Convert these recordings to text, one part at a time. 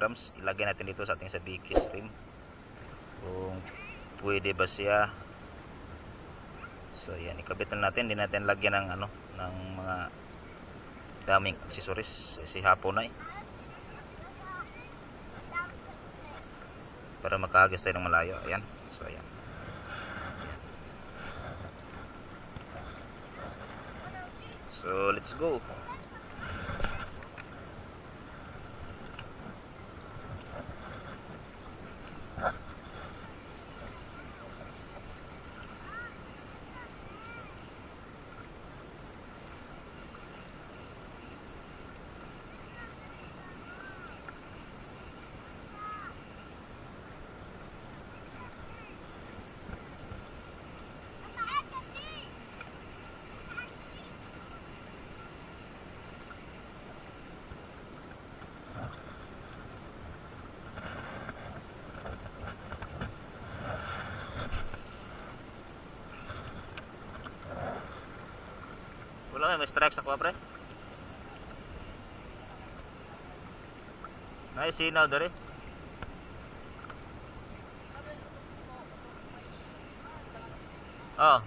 grams. Ilagay natin dito sa ating sabiki stream. Kung pwede ba siya. So yan, ikabit na natin. Hindi natin lagyan ng ano, ng mga daming accessories. Si hapon na. Para makahagis tayo ng malayo. Ayan. So ayan. So let's go. Wala may strike sa pre. Ay sinaw dere. Oh.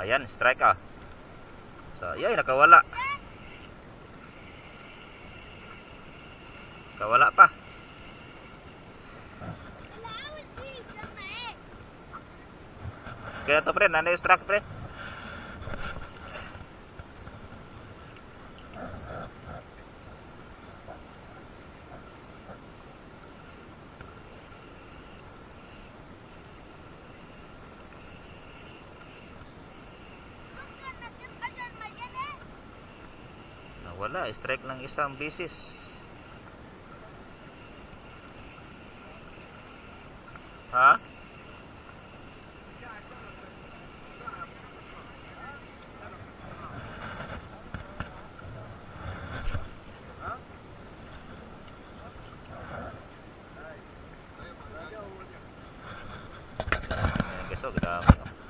Ayan, strike ah. So, yay, nakawala. Nakawala pa. Kaya to pre, nanay strike pre. Nawala, strike lang isang bisis. Ha? Oh, grabe. oh.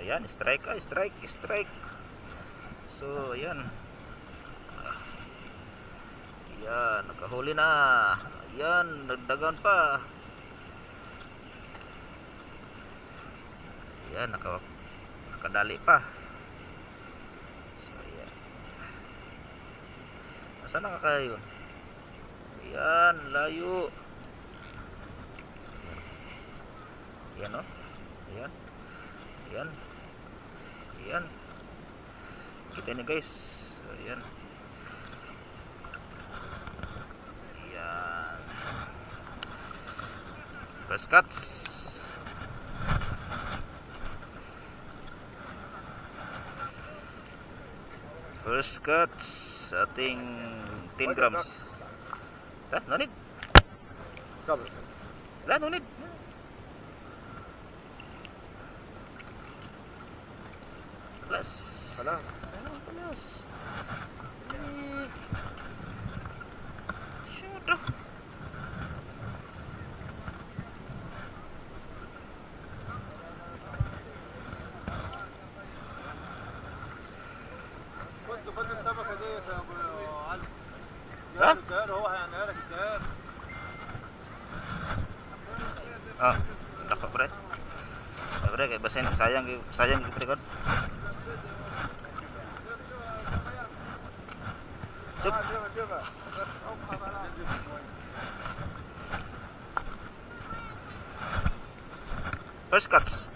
Ayan, strike ah, strike, strike. So, ayan. Ayan, nakahuli na. Ayan, nagdagan pa. Ayan, naka, nakadali pa. So, ayan. Nasaan nakakayo? Ayan, layo. Ayan, oh. Ayan. Ayan. Ayan. Kita ini guys. Ayan. Ayan. First cuts. First cuts ating 10 grams. Ha? No need. Sabi, sabi. Wala, no need. Plus. Hala. Ano, plus. Eh. Shoot, Ah, pre. Ya, pre, kayak bahasa ini sayang, sayang gitu kan. Cuk. First cuts.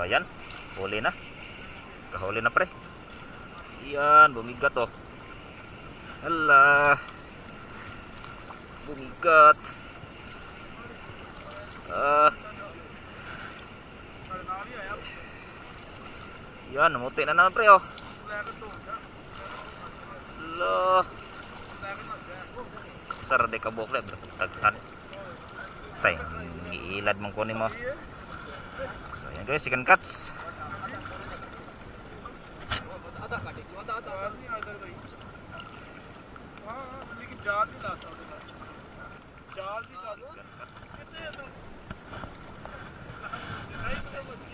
So, ayan. Huli na. Kahuli na pre. Yan, bumigat oh. Hala. Bumigat. Ah. Yan, namuti na naman pre oh. Lo. Sar de kabuk le taghan. Tay, giilad mong kunin mo. soalnya guys chicken cuts.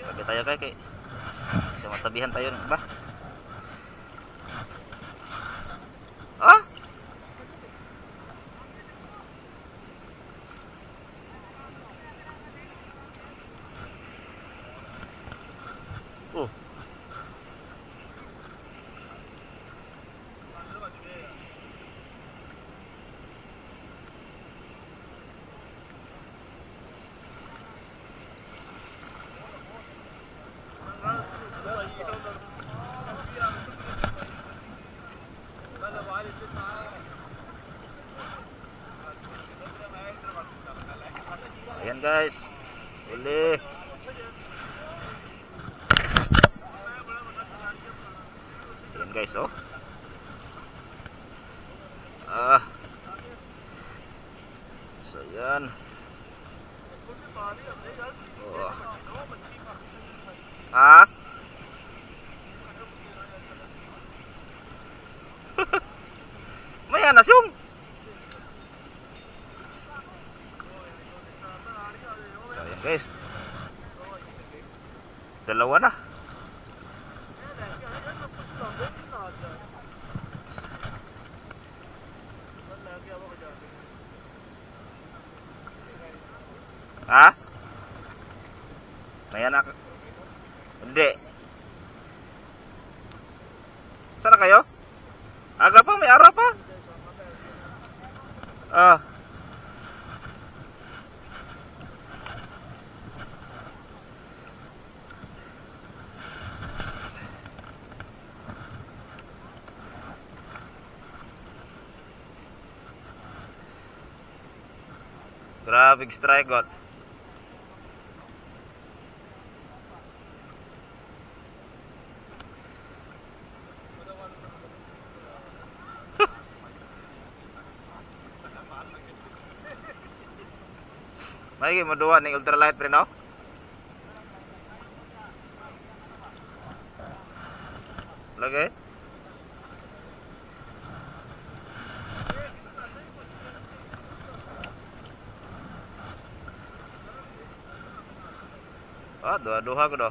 Kita tayo kayak kayak sama tabihan tayo nih bah guys. Uli. Ayan guys oh. Ah. So yan. Oh. Ah. Ha? May anak. Hindi. Sana kayo? Aga pa, may araw pa. Ah. Grabe strike god. May maduwa ning ultralight pre no? Lagay. Ah, duha-duha ko do.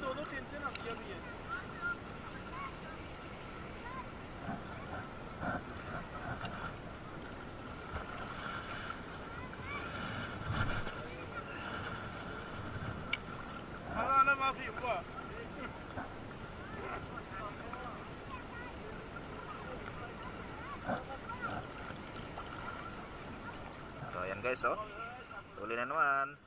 दो दो तीन से ना किया भी है माफ़ी guys, oh. Huli na naman.